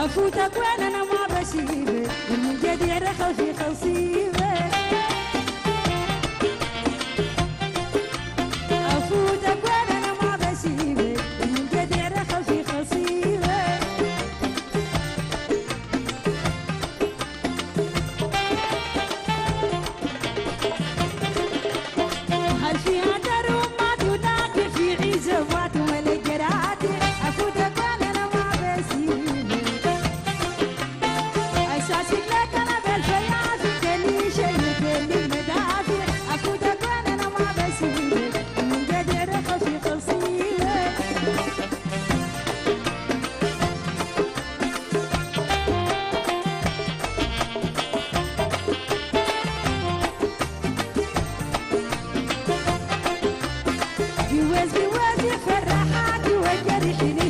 عفوتك وأنا أنا ما بشيبك من جديد رخل في خلصيبك وازي وزي فرحات وجرحني